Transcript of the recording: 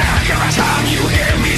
every time you hear me.